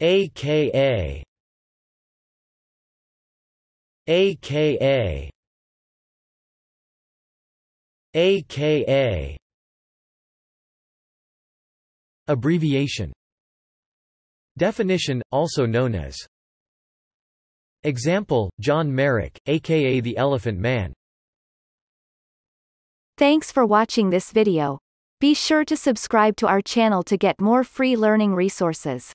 aka aka aka Abbreviation. Definition, also known as. Example, John Merrick, aka the Elephant Man. Thanks for watching this video. Be sure to subscribe to our channel to get more free learning resources.